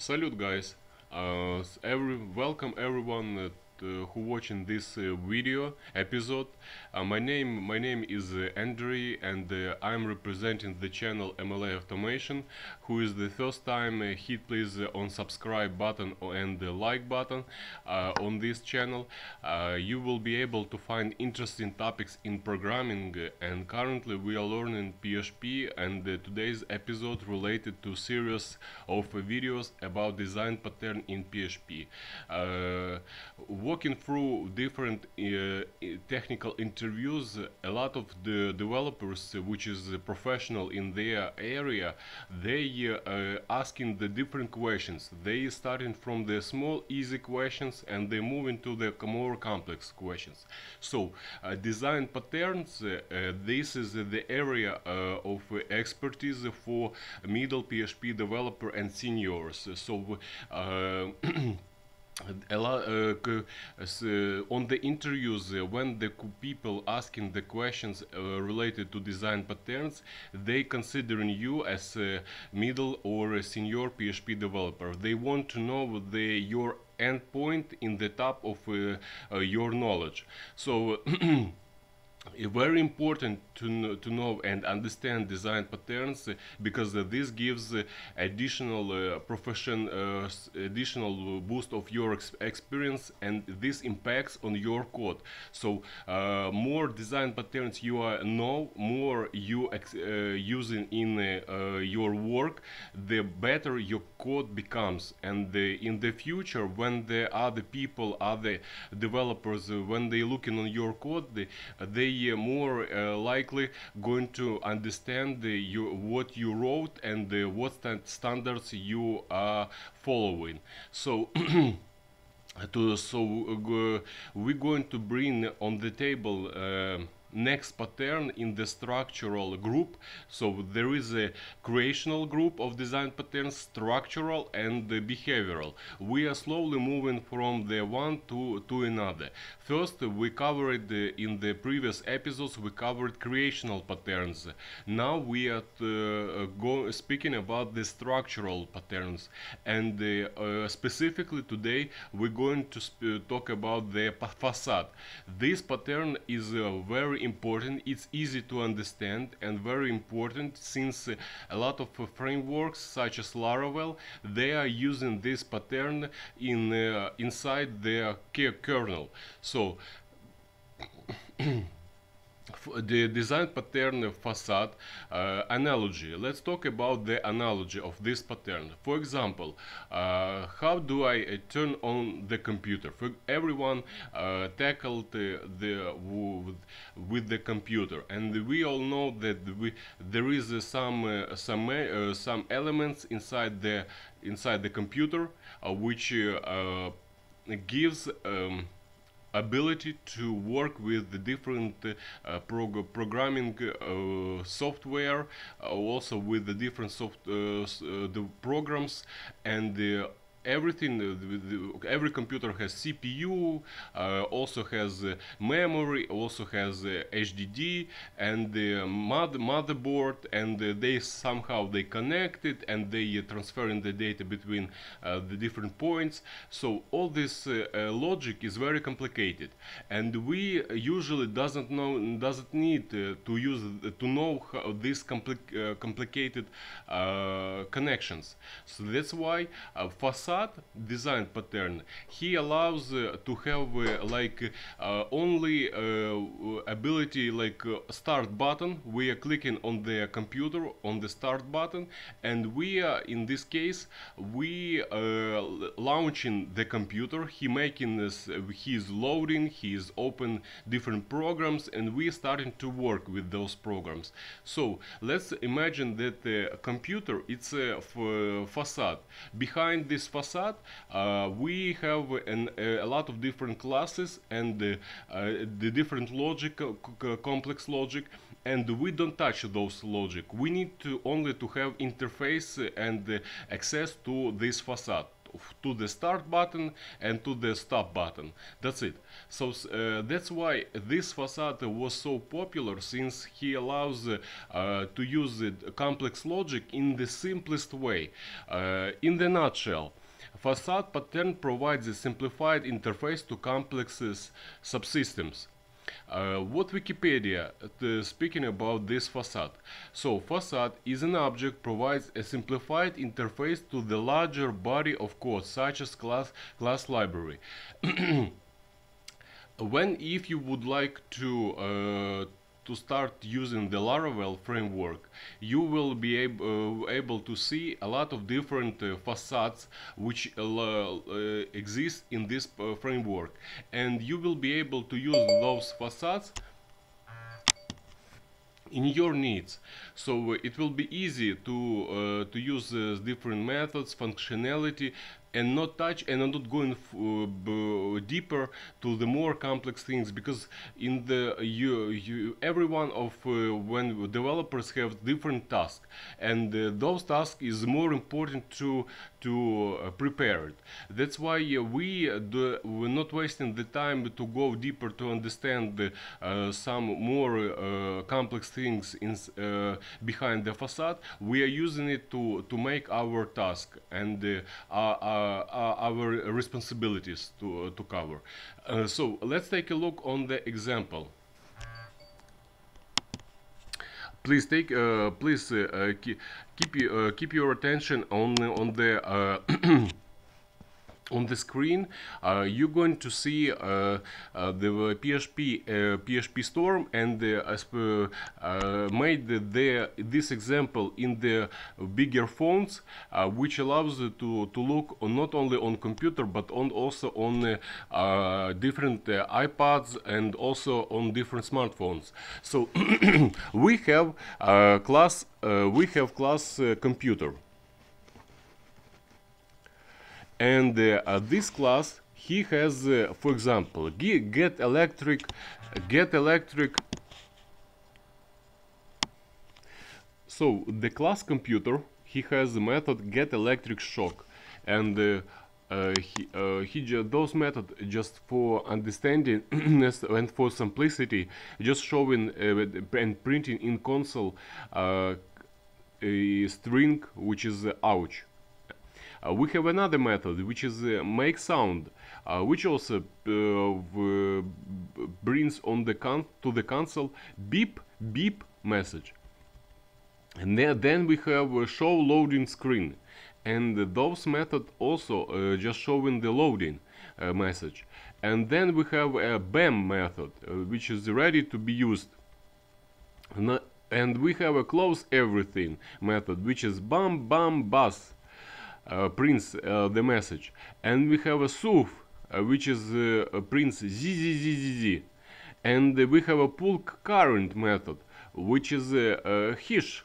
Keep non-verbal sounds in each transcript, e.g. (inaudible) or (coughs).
Salute guys! Uh, every welcome everyone uh, who watching this uh, video episode. Uh, my name my name is uh, Andrii and uh, I'm representing the channel MLA Automation. Who is the first time uh, hit please uh, on subscribe button and the like button uh, on this channel. Uh, you will be able to find interesting topics in programming uh, and currently we are learning PHP and uh, today's episode related to series of uh, videos about design pattern in PHP. Uh, walking through different uh, technical interviews, a lot of the developers, which is professional in their area, they uh, uh, asking the different questions. They starting from the small easy questions and they move into the more complex questions. So uh, design patterns, uh, uh, this is the area of expertise for middle PHP developer and seniors. So (clears throat) uh, on the interviews uh, when the people asking the questions related to design patterns they considering you as a middle or a senior php developer. They want to know the your endpoint in the top of your knowledge. So (clears throat) uh, very important to know, to know and understand design patterns uh, because uh, this gives uh, additional profession additional boost of your ex- experience and this impacts on your code. So more design patterns you know more you using in your work the better your code becomes. And in the future when the other people other developers when they looking on your code they, they more uh, likely going to understand you, what you wrote and what stand- standards you are following. So (clears throat) to so uh, we're going to bring on the table uh, next pattern in the structural group. So there is a creational group of design patterns structural and behavioral. We are slowly moving from the one to to another. First we covered uh, in the previous episodes we covered creational patterns. Now we are uh, go speaking about the structural patterns. And uh, uh, specifically today we're going to sp- talk about the facade. This pattern is uh, very important it's easy to understand and very important since uh, a lot of uh, frameworks such as laravel they are using this pattern in uh, inside their ke- kernel. So (clears throat) the design pattern facade uh, analogy. Let's talk about the analogy of this pattern. For example uh, how do i uh, turn on the computer? For everyone uh, tackled uh, the with the computer. And we all know that we there is uh, some some some elements inside the inside the computer which gives um, ability to work with the different uh, prog- programming uh, software, uh, also with the different soft uh, uh, the programs and the everything uh, every computer has cpu uh, also has uh, memory also has uh, hdd and the mother motherboard and uh, they somehow they connected and they uh, transferring the data between uh, the different points. So all this uh, uh, logic is very complicated. And we usually doesn't know doesn't need uh, to use to know how these compli- uh, complicated uh, connections. So that's why uh, facade design pattern he allows uh, to have uh, like uh, only ability like start button. We are clicking on the computer on the start button and we are in this case we uh, launching the computer. He making this he is loading he is open different programs and we starting to work with those programs. So let's imagine that the computer it's a facade. Behind this facade uh, we have an, a lot of different classes and uh, uh, the different logic complex logic and we don't touch those logic we need to only to have interface and access to this facade to the start button and to the stop button. That's it. So uh, that's why this facade was so popular since he allows uh, to use the complex logic in the simplest way. In the nutshell, facade pattern provides a simplified interface to complex subsystems. Uh, what Wikipedia uh, speaking about this facade? So facade is an object provides a simplified interface to the larger body of code such as class class library. (clears throat) when if you would like to uh, to start using the Laravel framework, you will be ab uh, able to see a lot of different uh, facades which uh, exist in this framework. And you will be able to use those facades in your needs so it will be easy to uh, to use uh, different methods functionality and not touch and not going uh, deeper to the more complex things because in the you, you every one of uh, when developers have different tasks and uh, those tasks is more important to to uh, prepare it. That's why uh, we do, we're not wasting the time to go deeper to understand some more complex things in behind the facade. We are using it to to make our task and our Uh, uh, our responsibilities to, uh, to cover. Uh, so let's take a look on the example please take please keep keep, keep your attention on on the (clears throat) on the screen. Uh, you're going to see uh, uh, the PHP PHP uh, Storm and uh, uh, made the, this example in the bigger fonts which allows to to look on not only on computer but on also on different iPads and also on different smartphones. So (clears throat) we have class we have class computer and uh, this class he has uh, for example get electric get electric. So the class computer he has the method get electric shock. And uh, uh, he, uh, he those method just for understanding (coughs) and for simplicity just showing uh, and printing in console a string which is ouch we have another method which is uh, make sound uh, which also brings on the to the console beep beep message. And then we have a show loading screen. And those method also uh, just showing the loading uh, message. And then we have a BAM method uh, which is ready to be used. And we have a close everything method which is bam bam bus. uh, prints uh, the message. And we have a suf uh, which is prints zzzzz and we have a pull current method which is a hash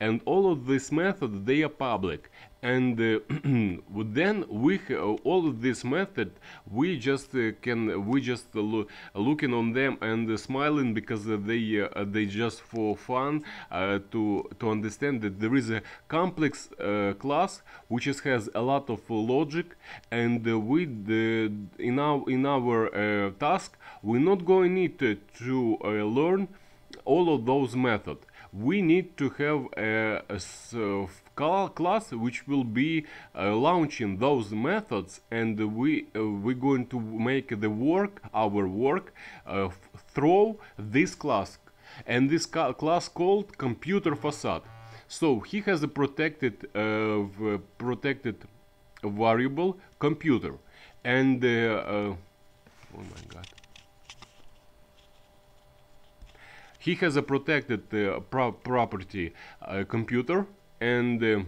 and all of these methods they are public and uh, (clears throat) then we all of this method we just uh, can we just lo looking on them and uh, smiling because they uh, they just for fun uh, to to understand that there is a complex uh, class which is, has a lot of logic and we in our in our task we're not going need to, to learn all of those methods we need to have a, a, class which will be uh, launching those methods and we uh, we're going to make the work our work uh, through this class. And this class called computer facade. So he has a protected uh, protected variable computer. And uh, uh, oh my god he has a protected pro property computer and uh,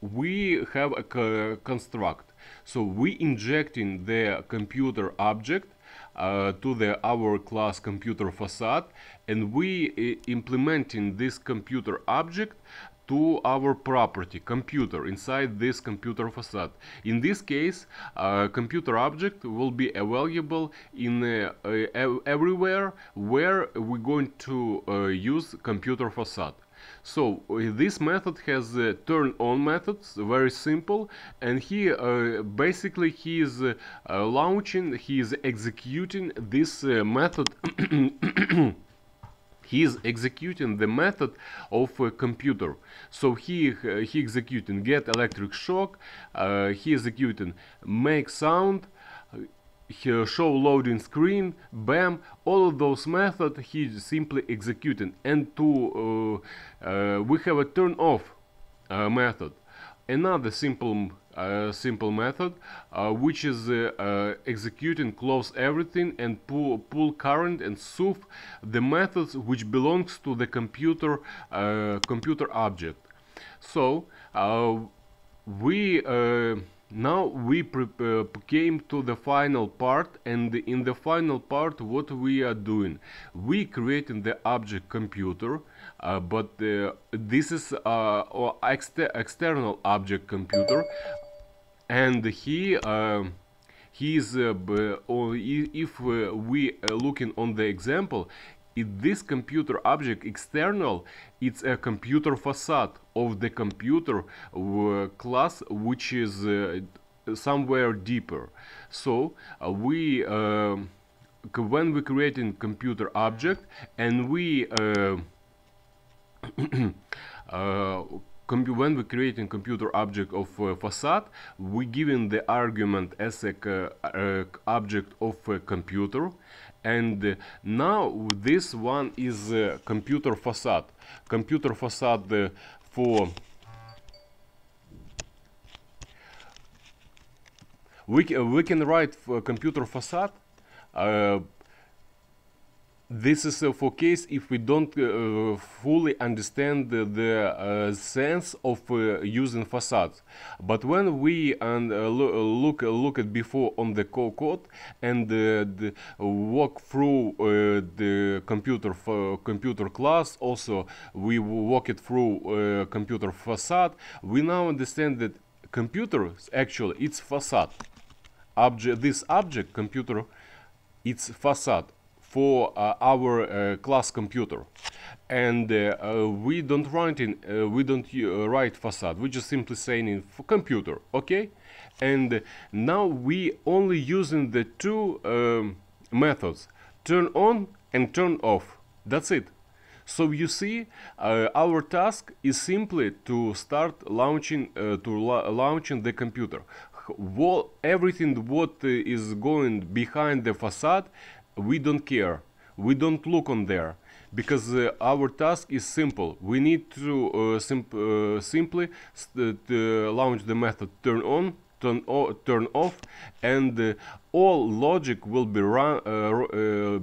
we have a construct. So we injecting the computer object uh, to the our class computer facade and we uh, implementing this computer object to our property computer inside this computer facade in this case uh, computer object will be available in uh, uh, everywhere where we're going to uh, use computer facade So uh, this method has uh, turn on methods, very simple, and he uh, basically he is uh, launching, he is executing this uh, method. (coughs) he is executing the method of a computer. So he uh, he executing get electric shock, uh, he executing make sound, he show loading screen, bam, all of those methods he simply executing. And to uh, uh, we have a turn off uh, method, another simple uh, simple method uh, which is uh, uh, executing close everything and pull, pull current and soothe the methods which belongs to the computer uh, computer object. So uh, we now we came to the final part and in the final part what we are doing we creating the object computer uh, but uh, this is uh, exter- external object computer and he uh, he is uh, if uh, we uh, looking on the example this computer object external it's a computer facade of the computer class which is somewhere deeper. So we c- when we creating computer object and we uh, (clears throat) uh, when we creating computer object of uh, facade we giving the argument as a uh, object of a computer and now this one is computer facade. Computer facade uh, for we, we can write computer facade this is for case if we don't uh, fully understand the, the uh, sense of uh, using facades. But when we and lo- look look at before on the co- code and the, walk through the computer computer class also we walk it through computer facade we now understand that computer actually it's facade. Object this object computer it's facade for uh, our uh, class computer. And uh, we don't write in we don't write facade. We just simply saying in computer okay? And now we only using the two um, methods turn on and turn off. That's it. So you see, uh, our task is simply to start launching uh, to la- launching the computer. Everything what uh, is going behind the facade, we don't care. We don't look on there because uh, our task is simple. We need to uh, simp- uh, simply to launch the method turn on turn, turn off and uh, all logic will be run, uh, uh,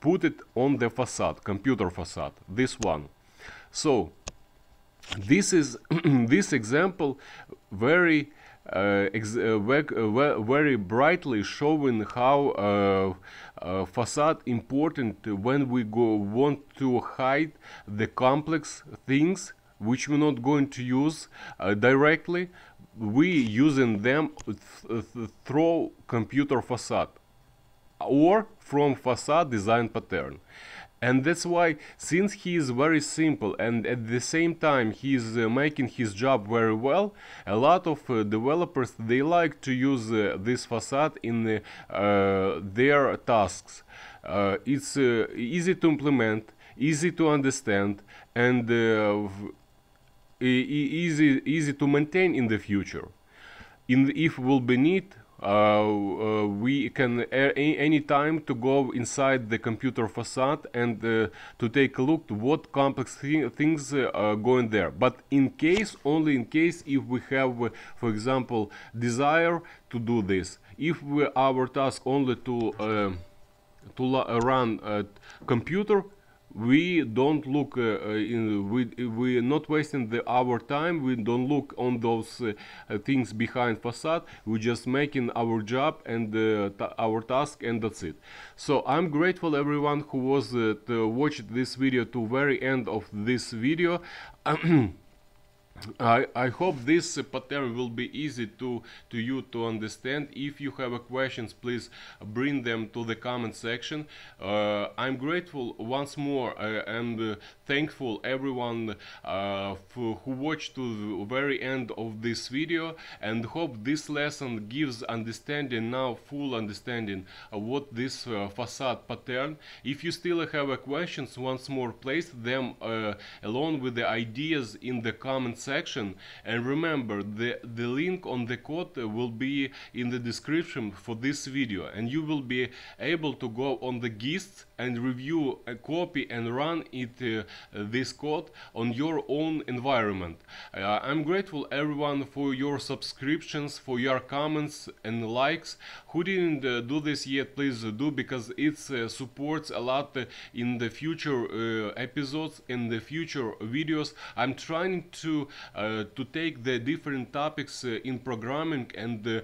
put it on the facade computer facade this one so this is (clears throat) this example very uh, uh, uh, ve- very brightly showing how facade important when we go want to hide the complex things which we're not going to use directly. We using them th- th- through computer facade or from facade design pattern and that's why since he is very simple and at the same time he is uh, making his job very well a lot of uh, developers they like to use uh, this facade in uh, their tasks. Uh, it's uh, easy to implement easy to understand and easy easy to maintain in the future. In if will be need we can a- a- any time to go inside the computer facade and uh, to take a look what complex thi- things uh, are going there. But in case only in case if we have uh, for example desire to do this. If we, our task only to uh, to run a computer we don't look uh, uh, in we we not wasting the our time. We don't look on those uh, things behind facade. We just making our job and uh, our task and that's it. So i'm grateful everyone who was uh, to watch this video to very end of this video (clears throat) I, I hope this pattern will be easy to, to you to understand. If you have questions, please bring them to the comment section. Uh, I'm grateful once more uh, and uh, thankful everyone uh, who watched to the very end of this video and hope this lesson gives understanding now full understanding of what this uh, facade pattern if you still have questions once more place them uh, along with the ideas in the comment section. And remember the the link on the code will be in the description for this video. And you will be able to go on the GIST and review a copy and run it uh, this code on your own environment. Uh, I'm grateful everyone for your subscriptions, for your comments and likes. Who didn't uh, do this yet, please do because it uh, supports a lot uh, in the future episodes, in the future videos. I'm trying to to take the different topics in programming and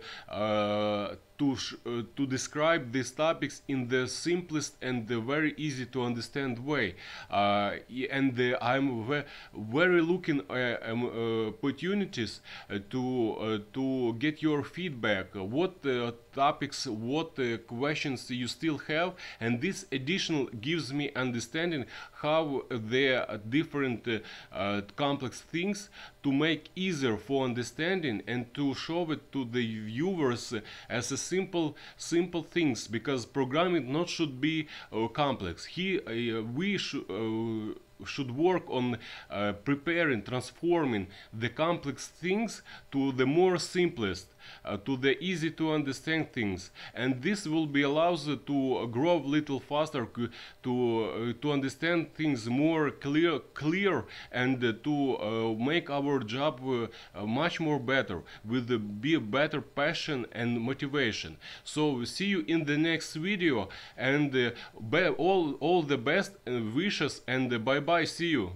to, uh, to describe these topics in the simplest and the very easy to understand way. Uh, and uh, I'm ve very looking uh, um, uh, opportunities uh, to to get your feedback. What topics, what questions you still have, and this additional gives me understanding how the different complex things to make easier for understanding and to show it to the viewers as a simple simple things because programming not should be uh, complex. He uh, we should uh, should work on uh, preparing, transforming the complex things to the more simplest, uh, to the easy to understand things. And this will be allows to grow a little faster, to uh, to understand things more clear, clear, and to uh, make our job uh, much more better with be better passion and motivation. So see you in the next video, and uh, all all the best and wishes and bye bye. See you.